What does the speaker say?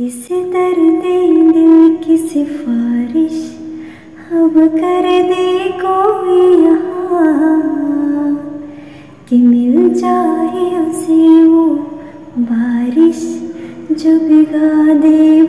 इसे दर्द दिल की सिफारिश, अब कर दे कोई यहाँ। कि मिल जाए उसे वो बारिश, जो बिगा दे